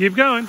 Keep going.